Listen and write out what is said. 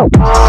Wow.